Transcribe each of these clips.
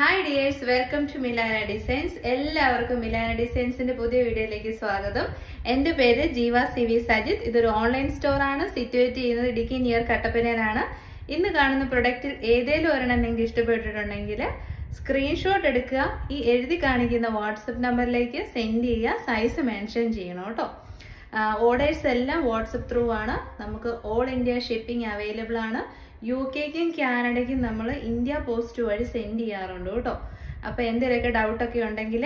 Hi dears welcome to Milana designs എല്ലാവർക്കും മിലാന ഡിസൈൻസിന്റെ പുതിയ വീഡിയോയിലേക്ക് സ്വാഗതം. എന്റെ പേര് ജീവ സി വി സജിത്. ഇതൊരു ഓൺലൈൻ സ്റ്റോറാണ് സിറ്റുവേറ്റ് ചെയ്യുന്നത് ഇടുക്കി നിയർ കട്ടപ്പനയിലാണ്. ഇന്ന് കാണുന്ന പ്രൊഡക്റ്റിൽ ഏതേലും ഒരെണ്ണം നിങ്ങൾക്ക് ഇഷ്ടപ്പെട്ടിട്ടുണ്ടെങ്കിൽ സ്ക്രീൻഷോട്ട് എടുക്കുക. ഈ എഴുതി കാണിക്കുന്ന വാട്സപ്പ് നമ്പറിലേക്ക് സെൻഡ് ചെയ്യുക. സൈസ് മെൻഷൻ ചെയ്യണം കേട്ടോ. ഓർഡേഴ്സ് എല്ലാം വാട്സപ്പ് ത്രൂ ആണ്. നമുക്ക് ഓൾ ഇന്ത്യ ഷിപ്പിംഗ് അവൈലബിൾ ആണ്. യു കെക്കും കാനഡയ്ക്കും നമ്മൾ ഇന്ത്യ പോസ്റ്റ് വഴി സെൻഡ് ചെയ്യാറുണ്ട് കേട്ടോ. അപ്പോൾ എന്തെങ്കിലുമൊക്കെ ഡൗട്ടൊക്കെ ഉണ്ടെങ്കിൽ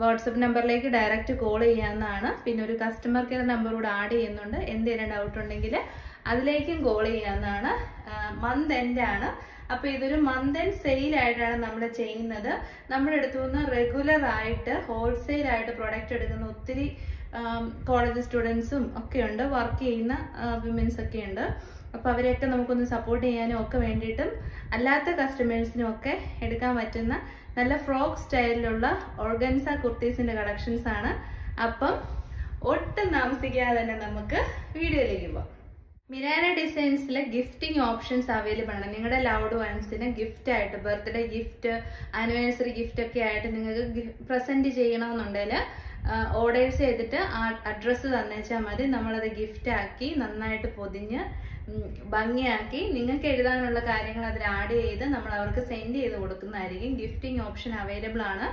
വാട്സപ്പ് നമ്പറിലേക്ക് ഡയറക്റ്റ് കോൾ ചെയ്യാവുന്നതാണ്. പിന്നെ ഒരു കസ്റ്റമർ കെയർ നമ്പർ കൂടെ ആഡ് ചെയ്യുന്നുണ്ട്. എന്തെങ്കിലും ഡൗട്ട് ഉണ്ടെങ്കിൽ അതിലേക്കും കോൾ ചെയ്യാവുന്നതാണ്. മന്ത് എൻഡ് ആണ്. അപ്പോൾ ഇതൊരു മന്ത് എൻഡ് സെയിൽ ആയിട്ടാണ് നമ്മൾ ചെയ്യുന്നത്. നമ്മുടെ അടുത്തു നിന്ന് റെഗുലർ ആയിട്ട് ഹോൾസെയിൽ ആയിട്ട് പ്രൊഡക്റ്റ് എടുക്കുന്ന ഒത്തിരി കോളേജ് സ്റ്റുഡൻസും ഒക്കെ ഉണ്ട്. വർക്ക് ചെയ്യുന്ന വിമൻസ് ഒക്കെ ഉണ്ട്. അപ്പോൾ അവരെയൊക്കെ നമുക്കൊന്ന് സപ്പോർട്ട് ചെയ്യാനും ഒക്കെ വേണ്ടിയിട്ടും അല്ലാത്ത കസ്റ്റമേഴ്സിനും ഒക്കെ എടുക്കാൻ പറ്റുന്ന നല്ല ഫ്രോക്ക് സ്റ്റൈലിലുള്ള ഓർഗൻസ കുർത്തീസിന്റെ കളക്ഷൻസ് ആണ്. അപ്പം ഒട്ടും താമസിക്കാതെ തന്നെ നമുക്ക് വീഡിയോയിലേക്ക് പോകാം മിരാന ഡിസൈൻസിലെ ഗിഫ്റ്റിംഗ് ഓപ്ഷൻസ് അവൈലബിൾ ആണ്. നിങ്ങളുടെ ലൗഡ് വൺസിന് ഗിഫ്റ്റ് ആയിട്ട് ബർത്ത്ഡേ ഗിഫ്റ്റ് ആനിവേഴ്സറി ഗിഫ്റ്റ് ഒക്കെ ആയിട്ട് നിങ്ങൾക്ക് പ്രസന്റ് ചെയ്യണമെന്നുണ്ടെങ്കിൽ ഓർഡേഴ്സ് ചെയ്തിട്ട് ആ അഡ്രസ്സ് തന്നേച്ചാൽ മതി. നമ്മളത് ഗിഫ്റ്റ് ആക്കി നന്നായിട്ട് പൊതിഞ്ഞ് ഭംഗിയാക്കി നിങ്ങൾക്ക് എഴുതാനുള്ള കാര്യങ്ങൾ അതിൽ ആഡ് ചെയ്ത് നമ്മൾ അവർക്ക് സെൻഡ് ചെയ്ത് കൊടുക്കുന്നതായിരിക്കും. ഗിഫ്റ്റിംഗ് ഓപ്ഷൻ അവൈലബിൾ ആണ്.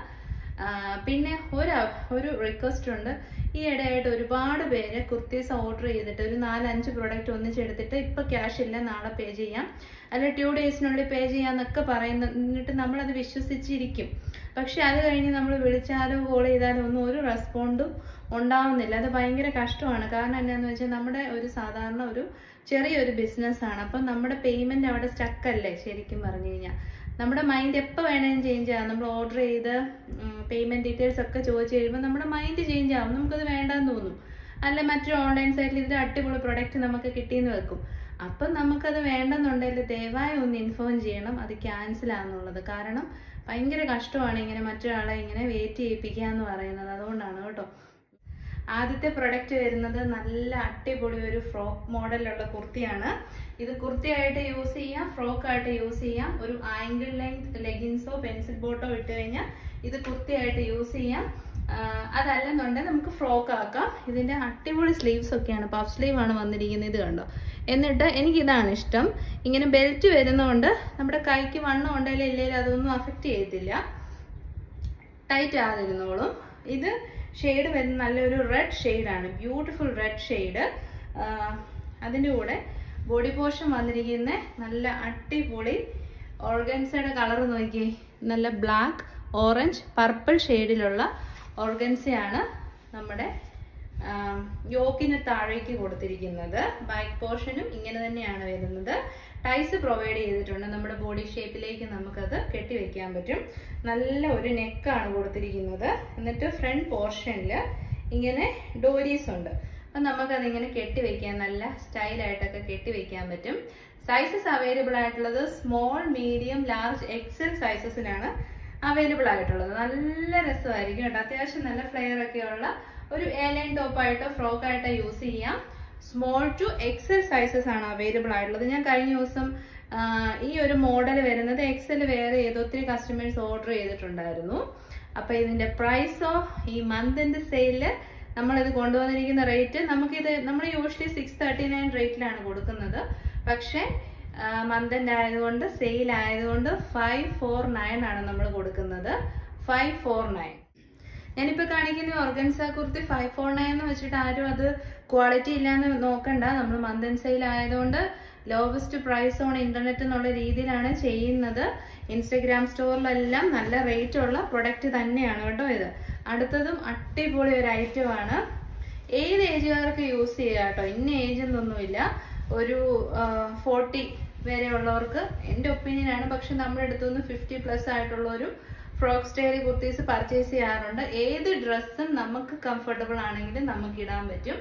പിന്നെ ഒരു ഒരു റിക്വസ്റ്റ് ഉണ്ട്. ഈ ഇടയായിട്ട് ഒരുപാട് പേര് കുർത്തീസ് ഓർഡർ ചെയ്തിട്ട് ഒരു നാലഞ്ച് പ്രൊഡക്റ്റ് ഒന്നിച്ചെടുത്തിട്ട് ഇപ്പൊ ക്യാഷ് ഇല്ല നാളെ പേ ചെയ്യാം. അല്ല ടു ഡേയ്സിനുള്ളിൽ പേ ചെയ്യാന്നൊക്കെ പറയുന്നിട്ട് അത് വിശ്വസിച്ചിരിക്കും. പക്ഷെ അത് കഴിഞ്ഞ് നമ്മൾ വിളിച്ചാലും കോൾ ചെയ്താലോ ഒന്നും ഒരു റെസ്പോണ്ടും ഉണ്ടാവുന്നില്ല. അത് ഭയങ്കര കഷ്ടമാണ്. കാരണം എന്താണെന്ന് വെച്ചാൽ നമ്മുടെ ഒരു സാധാരണ ഒരു ചെറിയൊരു ബിസിനസ്സാണ് അപ്പം നമ്മുടെ പേയ്മെന്റ് അവിടെ സ്റ്റക്കല്ലേ ശരിക്കും പറഞ്ഞു കഴിഞ്ഞാൽ നമ്മുടെ മൈൻഡ് എപ്പോൾ വേണേലും ചേഞ്ച് ആവും നമ്മൾ ഓർഡർ ചെയ്ത് പേയ്മെന്റ് ഡീറ്റെയിൽസ് ഒക്കെ ചോദിച്ചു കഴിയുമ്പോൾ നമ്മുടെ മൈൻഡ് ചേഞ്ച് ആവും. നമുക്കത് വേണ്ടെന്ന് തോന്നും. അല്ല മറ്റൊരു ഓൺലൈൻ സൈറ്റിൽ ഇതിൽ അടിപൊളി പ്രൊഡക്റ്റ് നമുക്ക് കിട്ടിയെന്ന് വെക്കും. അപ്പം നമുക്കത് വേണ്ടെന്നുണ്ടെങ്കിൽ ദയവായി ഒന്ന് ഇൻഫോം ചെയ്യണം. അത് ക്യാൻസൽ ആണെന്നുള്ളത്. കാരണം ഭയങ്കര കഷ്ടമാണ് ഇങ്ങനെ മറ്റൊരാളെ ഇങ്ങനെ വെയിറ്റ് ചെയ്യിപ്പിക്കുക എന്ന് പറയുന്നത്. അതുകൊണ്ടാണ് കേട്ടോ. ആദ്യത്തെ പ്രൊഡക്റ്റ് വരുന്നത് നല്ല അടിപൊളി ഒരു ഫ്രോക്ക് മോഡലുള്ള കുർത്തിയാണ്. ഇത് കുർത്തിയായിട്ട് യൂസ് ചെയ്യാം ഫ്രോക്ക് ആയിട്ട് യൂസ് ചെയ്യാം. ഒരു ആംഗിൾ ലെങ്ത് ലെഗിൻസോ പെൻസിൽ ബോട്ടോ ഇട്ട് കഴിഞ്ഞാൽ ഇത് കുർത്തിയായിട്ട് യൂസ് ചെയ്യാം. അതല്ലെന്നുണ്ടെങ്കിൽ നമുക്ക് ഫ്രോക്ക് ആക്കാം. ഇതിന്റെ അടിപൊളി സ്ലീവ്സ് ഒക്കെയാണ്. പഫ് സ്ലീവ് ആണ് വന്നിരിക്കുന്നത് ഇത് കണ്ടോ? എന്നിട്ട് എനിക്ക് ഇതാണ് ഇഷ്ടം. ഇങ്ങനെ ബെൽറ്റ് വരുന്നതുകൊണ്ട് നമ്മുടെ കൈക്ക് വണ്ണം ഉണ്ടെങ്കിലും ഇല്ലെങ്കിലും അതൊന്നും അഫക്റ്റ് ചെയ്യത്തില്ല. ടൈറ്റ് ആതിരുന്നോളും. ഇത് ഷെയ്ഡ് വരുന്ന നല്ലൊരു റെഡ് ഷെയ്ഡാണ് ബ്യൂട്ടിഫുൾ റെഡ് ഷെയ്ഡ് അതിന്റെ കൂടെ ബോഡി പോർഷൻ വന്നിരിക്കുന്ന നല്ല അടിപൊളി ഓർഗൻസയുടെ കളർ നോക്കി നല്ല ബ്ലാക്ക് ഓറഞ്ച് പർപ്പിൾ ഷെയ്ഡിലുള്ള ഓർഗൻസയാണ് നമ്മുടെ യോക്കിന് താഴേക്ക് കൊടുത്തിരിക്കുന്നത് ബാക്ക് പോർഷനും ഇങ്ങനെ തന്നെയാണ് വരുന്നത്. ടൈസ് പ്രൊവൈഡ് ചെയ്തിട്ടുണ്ട്. നമ്മുടെ ബോഡി ഷേപ്പിലേക്ക് നമുക്കത് കെട്ടിവെക്കാൻ പറ്റും. നല്ല ഒരു നെക്കാണ് കൊടുത്തിരിക്കുന്നത്. എന്നിട്ട് ഫ്രണ്ട് പോർഷനിൽ ഇങ്ങനെ ഡോരീസ് ഉണ്ട്. അപ്പം നമുക്കതിങ്ങനെ കെട്ടിവെക്കാൻ നല്ല സ്റ്റൈലായിട്ടൊക്കെ കെട്ടിവെക്കാൻ പറ്റും. സൈസസ് അവൈലബിൾ ആയിട്ടുള്ളത് സ്മോൾ മീഡിയം ലാർജ് എക്സൽ സൈസസിലാണ് അവൈലബിൾ ആയിട്ടുള്ളത്. നല്ല രസമായിരിക്കും കേട്ടോ. അത്യാവശ്യം നല്ല ഫ്ലെയർ ഒക്കെയുള്ള ഒരു എ ലൈൻ ടോപ്പായിട്ടോ ഫ്രോക്ക് ആയിട്ടോ യൂസ് ചെയ്യാം. സ്മോൾ ടു എക്സൽ സൈസസ് ആണ് അവൈലബിൾ ആയിട്ടുള്ളത്. ഞാൻ കഴിഞ്ഞ ദിവസം ഈ ഒരു മോഡൽ വരുന്നത് എക്സൽ വേറെ ചെയ്ത് ഒത്തിരി കസ്റ്റമേഴ്സ് ഓർഡർ ചെയ്തിട്ടുണ്ടായിരുന്നു. അപ്പൊ ഇതിന്റെ പ്രൈസോ ഈ മന്തിന്റെ സെയിലിൽ നമ്മളിത് കൊണ്ടുവന്നിരിക്കുന്ന റേറ്റ് നമുക്കിത് നമ്മൾ യൂഷ്വലി സിക്സ് തേർട്ടി നയൻ റേറ്റിലാണ് കൊടുക്കുന്നത്. പക്ഷേ മന്തിന്റെ ആയതുകൊണ്ട് സെയിൽ ആയതുകൊണ്ട് ഫൈവ് ഫോർ നയൻ ആണ് നമ്മൾ കൊടുക്കുന്നത്. ഫൈവ് ഫോർ നയൻ ഞാനിപ്പോ കാണിക്കുന്ന organza kurti five four nine എന്ന് വെച്ചിട്ട് ആരും അത് ക്വാളിറ്റി ഇല്ലാന്ന് നോക്കണ്ട. നമ്മൾ മന്ദൻ സെയിൽ ആയതുകൊണ്ട് ലോവസ്റ്റ് പ്രൈസ് ഓൺ ഇന്റർനെറ്റ് എന്നുള്ള രീതിയിലാണ് ചെയ്യുന്നത്. ഇൻസ്റ്റഗ്രാം സ്റ്റോറിലെല്ലാം നല്ല റേറ്റ് ഉള്ള പ്രൊഡക്റ്റ് തന്നെയാണ് കേട്ടോ ഇത്. അടുത്തതും അടിപൊളി ഒരു ഐറ്റം ആണ്. ഏത് ഏജുകാർക്ക് യൂസ് ചെയ്യാം കേട്ടോ? ഇന്ന ഏജ് എന്നൊന്നുമില്ല. ഒരു ഫോർട്ടി വരെ ഉള്ളവർക്ക് എന്റെ ഒപ്പീനിയൻ ആണ്. പക്ഷെ നമ്മുടെ അടുത്തുനിന്ന് ഫിഫ്റ്റി പ്ലസ് ആയിട്ടുള്ളവരും ഫ്രോക്ക് സ്റ്റൈൽ കുർത്തീസ് പർച്ചേസ് ചെയ്യാറുണ്ട്. ഏത് ഡ്രസ്സും നമുക്ക് കംഫർട്ടബിൾ ആണെങ്കിലും നമുക്ക് ഇടാൻ പറ്റും.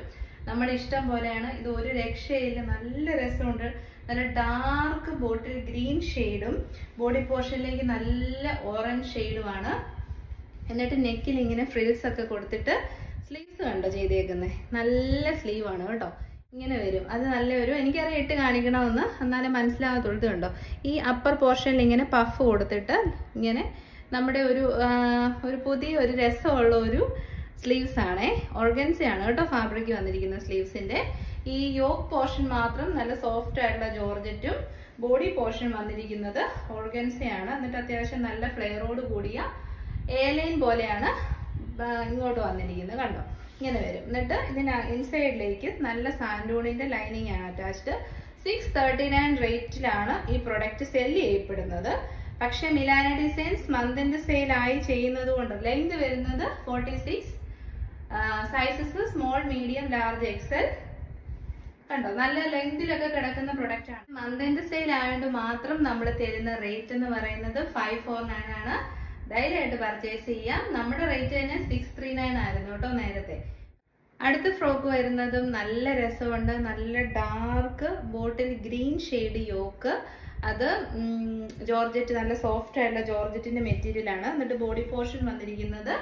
നമ്മുടെ ഇഷ്ടം പോലെയാണ്. ഇത് ഒരു രക്ഷയില്ല. നല്ല രസമുണ്ട്. നല്ല ഡാർക്ക് ബോട്ടിൽ ഗ്രീൻ ഷെയ്ഡും ബോഡി പോർഷനിലേക്ക് നല്ല ഓറഞ്ച് ഷെയ്ഡുമാണ് എന്നിട്ട് നെക്കിൽ ഇങ്ങനെ ഫ്രിൽസ് ഒക്കെ കൊടുത്തിട്ട് സ്ലീവ്സ് കണ്ടോ ചെയ്തേക്കുന്നത് നല്ല സ്ലീവ് ആണ് കേട്ടോ. ഇങ്ങനെ വരും. അത് നല്ലൊരു എനിക്കറിയാം ഇട്ട് കാണിക്കണമെന്ന്. എന്നാലേ മനസ്സിലാകത്തുള്ളൂ ഈ അപ്പർ പോർഷനിൽ ഇങ്ങനെ പഫ് കൊടുത്തിട്ട് ഇങ്ങനെ നമ്മുടെ ഒരു ഒരു പുതിയ ഒരു രസമുള്ള ഒരു സ്ലീവ്സ് ആണേ. ഓർഗൻസയാണ് കേട്ടോ ഫാബ്രിക് വന്നിരിക്കുന്ന സ്ലീവ്സിന്റെ ഈ യോക്ക് പോർഷൻ മാത്രം നല്ല സോഫ്റ്റ് ആയിട്ടുള്ള ജോർജറ്റും ബോഡി പോർഷൻ വന്നിരിക്കുന്നത് ഓർഗൻസയാണ് എന്നിട്ട് അത്യാവശ്യം നല്ല ഫ്ലെയറോട് കൂടിയ എയർലൈൻ പോലെയാണ് ഇങ്ങോട്ട് വന്നിരിക്കുന്നത്. കണ്ടോ? ഇങ്ങനെ വരും. എന്നിട്ട് ഇതിന് ഇൻസൈഡിലേക്ക് നല്ല സാൻഡൂണിന്റെ ലൈനിങ് ആണ് അറ്റാച്ച്ഡ് സിക്സ് തേർട്ടി നയൻ റേറ്റിലാണ് ഈ പ്രൊഡക്റ്റ് സെൽ ചെയ്യപ്പെടുന്നത്. പക്ഷെ മിലാന ഡിസൈൻസ് മന്തിന്റെ സെയിലായി ചെയ്യുന്നത് കൊണ്ട് ലെങ്ത് വരുന്നത് forty six sizes small medium large XL കണ്ടോ? നല്ല ലെങ്തിലൊക്കെ കിടക്കുന്ന പ്രൊഡക്റ്റ് ആണ്. മന്തിന്റെ സെയിൽ ആയതുകൊണ്ട് മാത്രം നമ്മൾ തരുന്ന റേറ്റ് എന്ന് പറയുന്നത് ഫൈവ് ഫോർ നയൻ ആണ്. ധൈര്യമായിട്ട് പർച്ചേസ് ചെയ്യാം. നമ്മുടെ റേറ്റ് തന്നെ സിക്സ് ത്രീ നയൻ ആയിരുന്നു കേട്ടോ നേരത്തെ. അടുത്ത ഫ്രോക്ക് വരുന്നതും നല്ല രസമുണ്ട്. നല്ല dark bottle green shade yoke അത് ജോർജറ്റ് നല്ല സോഫ്റ്റ് ആയിട്ടുള്ള ജോർജറ്റിന്റെ മെറ്റീരിയൽ ആണ്. എന്നിട്ട് ബോഡി പോർഷൻ വന്നിരിക്കുന്നത്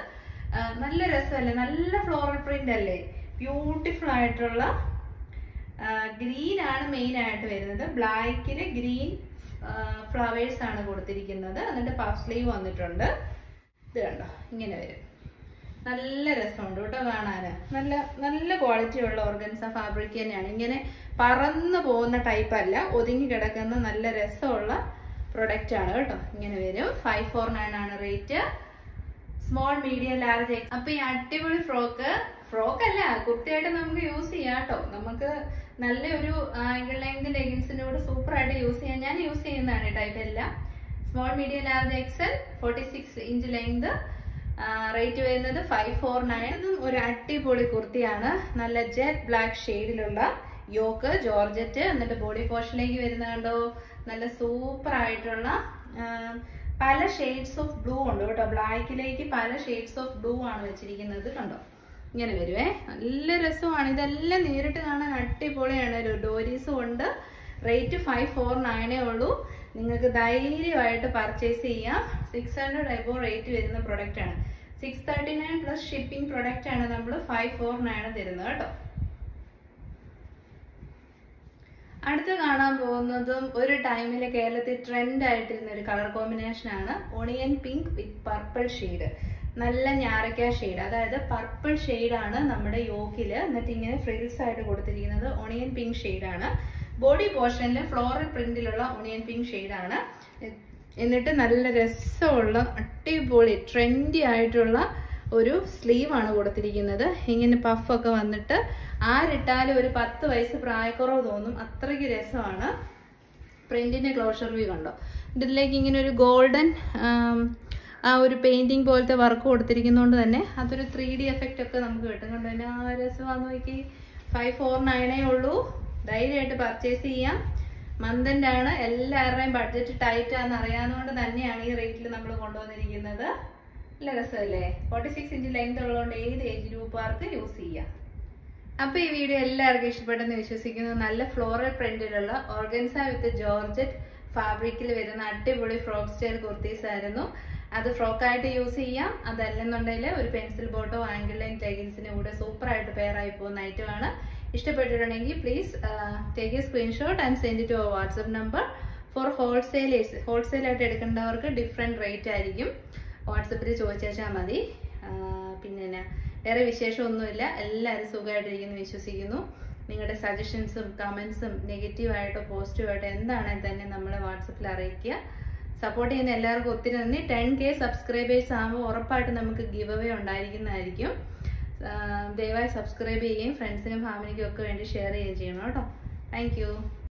നല്ല രസമല്ലേ? നല്ല ഫ്ലോറൽ പ്രിന്റ് അല്ലേ? ബ്യൂട്ടിഫുൾ ആയിട്ടുള്ള ഗ്രീൻ ആണ് മെയിൻ ആയിട്ട് വരുന്നത്. ബ്ലാക്കിൽ ഗ്രീൻ ഫ്ലവേഴ്സ് ആണ് കൊടുത്തിരിക്കുന്നത്. എന്നിട്ട് പഫ് സ്ലീവ് വന്നിട്ടുണ്ട്. ഇത് കണ്ടോ? ഇങ്ങനെ വരും. നല്ല രസമുണ്ട് കേട്ടോ കാണാൻ നല്ല നല്ല ക്വാളിറ്റി ഉള്ള ഓർഗൻസ ഫാബ്രിക് തന്നെയാണ്. ഇങ്ങനെ പറന്നു പോകുന്ന ടൈപ്പ് അല്ല ഒതുങ്ങി കിടക്കുന്ന നല്ല രസമുള്ള പ്രൊഡക്റ്റ് ആണ് കേട്ടോ. ഇങ്ങനെ വരും. ഫൈവ് ഫോർ നയൻ ആണ് റേറ്റ് സ്മോൾ മീഡിയം ലാർജ് അപ്പൊ ഈ അടിപൊളി ഫ്രോക്ക് ഫ്രോക്ക് അല്ല കുർത്തിയായിട്ട് നമുക്ക് യൂസ് ചെയ്യാം കേട്ടോ. നമുക്ക് നല്ലൊരു ആംഗിൾ ലെങ്ത് ലെഗിൻസിനോട് സൂപ്പർ ആയിട്ട് യൂസ് ചെയ്യാം. ഞാൻ യൂസ് ചെയ്യുന്നതാണ് ടൈപ്പ് എല്ലാം. Small medium large XL forty six inch length rate വരുന്നത് ഫൈവ് ഫോർ നയൻ ഒരു അടിപൊളി കുർത്തിയാണ്. നല്ല ജെറ്റ് ബ്ലാക്ക് ഷെയ്ഡിലുള്ള യോക്ക് ജോർജറ്റ്. എന്നിട്ട് ബോഡി പോർഷനിലേക്ക് വരുന്ന കണ്ടോ? നല്ല സൂപ്പർ ആയിട്ടുള്ള പല ഷെയ്ഡ്സ് ഓഫ് ബ്ലൂ ഉണ്ട് കേട്ടോ. ബ്ലാക്കിലേക്ക് പല ഷെയ്ഡ്സ് ഓഫ് ബ്ലൂ ആണ് വെച്ചിരിക്കുന്നത് കണ്ടോ? ഇങ്ങനെ വരുവേ. നല്ല രസമാണ്. ഇതെല്ലാം നേരിട്ട് കാണാൻ അടിപൊളിയാണ്. ഒരു ഡോരീസും ഉണ്ട്. റേറ്റ് ഫൈവ് ഫോർ നയനേ ഉള്ളൂ. നിങ്ങൾക്ക് ധൈര്യമായിട്ട് പർച്ചേസ് ചെയ്യാം. സിക്സ് ഹൺഡ്രഡ് എബോ റേറ്റ് വരുന്ന പ്രൊഡക്റ്റ് ആണ്. Six thirty nine plus shipping product ആണ് നമ്മൾ ഫൈവ് ഫോർ നയൻ തരുന്നത് കേട്ടോ. അടുത്ത് കാണാൻ പോകുന്നതും ഒരു ടൈമിൽ കേരളത്തിൽ ട്രെൻഡ് ആയിട്ടിരുന്ന ഒരു കളർ കോമ്പിനേഷൻ ആണ് onion pink with purple shade നല്ല ഞാറയ്ക്ക ഷെയ്ഡ് അതായത് പർപ്പിൾ ആണ് നമ്മുടെ യോക്കിൽ എന്നിട്ട് ഇങ്ങനെ ഫ്രിൽസ് ആയിട്ട് കൊടുത്തിരിക്കുന്നത് ഒണിയൻ പിങ്ക് ആണ്. ബോഡി പോർഷനിൽ ഫ്ലോറൽ പ്രിന്റിലുള്ള ഒണിയൻ പിങ്ക് ആണ് എന്നിട്ട് നല്ല രസമുള്ള അടിപൊളി ട്രെൻഡി ആയിട്ടുള്ള ഒരു സ്ലീവാണ് കൊടുത്തിരിക്കുന്നത്. ഇങ്ങനെ പഫൊക്കെ വന്നിട്ട് ആരിട്ടാലും ഒരു പത്ത് വയസ്സ് പ്രായക്കുറവ് തോന്നും. അത്രയ്ക്ക് രസമാണ്. പ്രിന്റിന്റെ ക്ലോഷർ വ്യൂ കണ്ടോ? ഇതിലേക്ക് ഇങ്ങനെ ഒരു ഗോൾഡൻ ആ ഒരു പെയിന്റിങ് പോലത്തെ വർക്ക് കൊടുത്തിരിക്കുന്നതുകൊണ്ട് തന്നെ അതൊരു ത്രീ ഡി എഫക്റ്റ് ഒക്കെ നമുക്ക് കിട്ടും. കണ്ടോ? ആ രസമാണെന്ന് നോക്കി ഫൈവ് ഫോർ നയനേ ഉള്ളൂ. ധൈര്യമായിട്ട് പർച്ചേസ് ചെയ്യാം. മന്തിന്റെ ആണ്. എല്ലാവരുടെയും ബഡ്ജറ്റ് ടൈറ്റ് ആണെന്ന് അറിയാവുന്നതുകൊണ്ട് തന്നെയാണ് ഈ റേറ്റിൽ നമ്മൾ കൊണ്ടുവന്നിരിക്കുന്നത്. നല്ല രസമല്ലേ? ഫോർട്ടി സിക്സ് ഇഞ്ച് ലെങ്ത് ഉള്ളതുകൊണ്ട് ഏത് ഏജ് ഗ്രൂപ്പുകാർക്ക് യൂസ് ചെയ്യാം. അപ്പൊ ഈ വീഡിയോ എല്ലാവർക്കും ഇഷ്ടപ്പെട്ടെന്ന് വിശ്വസിക്കുന്നു. നല്ല ഫ്ലോറൽ പ്രിന്റിലുള്ള ഓർഗൻസ വിത്ത് ജോർജറ്റ് ഫാബ്രിക്കിൽ വരുന്ന അടിപൊളി ഫ്രോക്ക് സ്റ്റൈൽ കുർത്തീസ് ആയിരുന്നു. അത് ഫ്രോക്കായിട്ട് യൂസ് ചെയ്യാം. അതല്ലെന്നുണ്ടെങ്കിൽ ഒരു പെൻസിൽ ബോട്ടോ ആംഗിൾ ലൈൻ ടെഗിൻസിന് കൂടെ സൂപ്പറായിട്ട് പെയറായി പോകുന്ന ഐറ്റമാണ് ഇഷ്ടപ്പെട്ടിട്ടുണ്ടെങ്കിൽ please take a screenshot and send to WhatsApp number for wholesalers ഹോൾസെയിലായിട്ട് എടുക്കേണ്ടവർക്ക് ഡിഫറെന്റ് റേറ്റ് ആയിരിക്കും. വാട്സപ്പിൽ ചോദിച്ചാൽ മതി. പിന്നെ വേറെ വിശേഷമൊന്നുമില്ല. എല്ലാവരും സുഖമായിട്ടിരിക്കുന്നു വിശ്വസിക്കുന്നു. നിങ്ങളുടെ സജഷൻസും കമൻസും നെഗറ്റീവായിട്ടോ പോസിറ്റീവായിട്ടോ എന്താണെങ്കിൽ തന്നെ നമ്മളെ വാട്സപ്പിൽ അറിയിക്കുക. സപ്പോർട്ട് ചെയ്യുന്ന എല്ലാവർക്കും ഒത്തിരി നന്ദി. ടെൻ കെ സബ്സ്ക്രൈബേഴ്സ് ആകുമ്പോൾ ഉറപ്പായിട്ട് നമുക്ക് ഗിവ് അവേ ഉണ്ടായിരിക്കുന്നതായിരിക്കും. ദയവായി സബ്സ്ക്രൈബ് ചെയ്യുകയും ഫ്രണ്ട്സിനും ഫാമിലിക്കും ഒക്കെ വേണ്ടി ഷെയർ ചെയ്യുകയും ചെയ്യണം കേട്ടോ. താങ്ക്